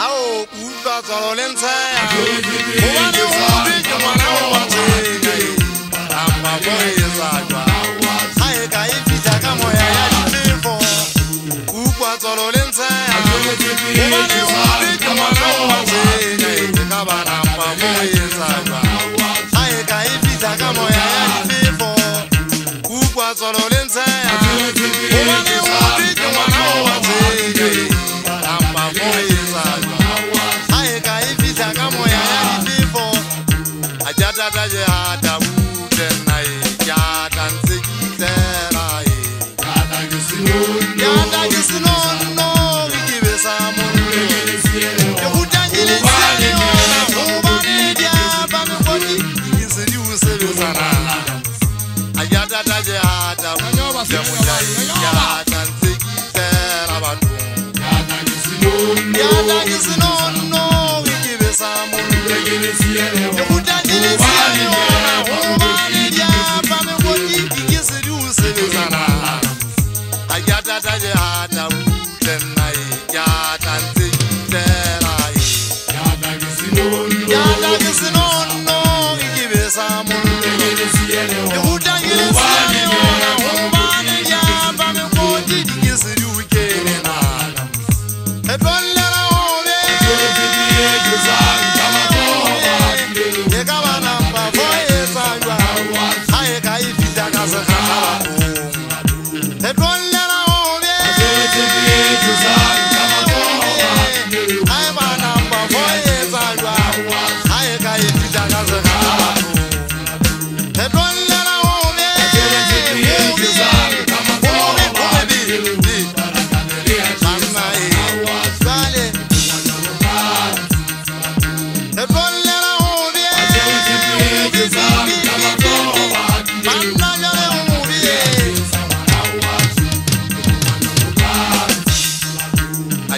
ao utlwa tswalo le ntshaya e ka e fitlha ka moya ya ditefo utlwa tswalo le ntshaya Yeah. with that,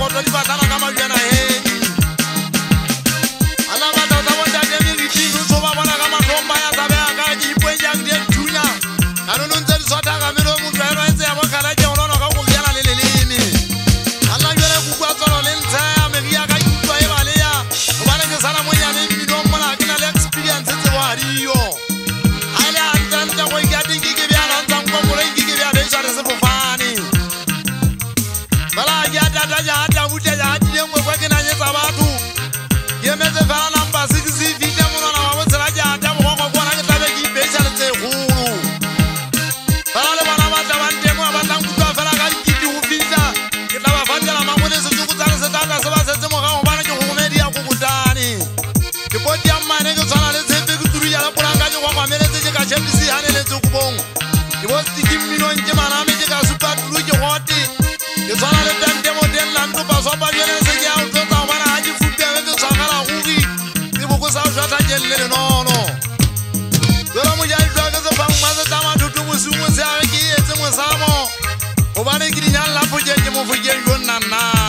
Cuando iba a estar la cama eh. tiki minonje maname je ka supatruje gote ke tswana le tantemo den lanto baswa ba jene se ke ao tlotsa gobana ga ke futeage ke tshwagala gogi ke boko sa jwatla kelle le nono tsela mojaitlwa ke sefangma se tsa mathoto mosumo se age ke etse mosamo gobane ke dinyang lapo je ke mofokeng jo nnannaa